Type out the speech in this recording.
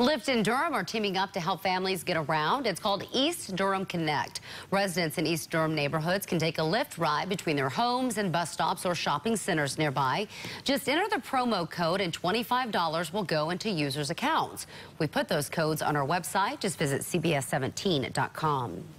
Lyft and Durham are teaming up to help families get around. It's called East Durham Connect. Residents in East Durham neighborhoods can take a Lyft ride between their homes and bus stops or shopping centers nearby. Just enter the promo code and $25 will go into users' accounts. We put those codes on our website. Just visit cbs17.com.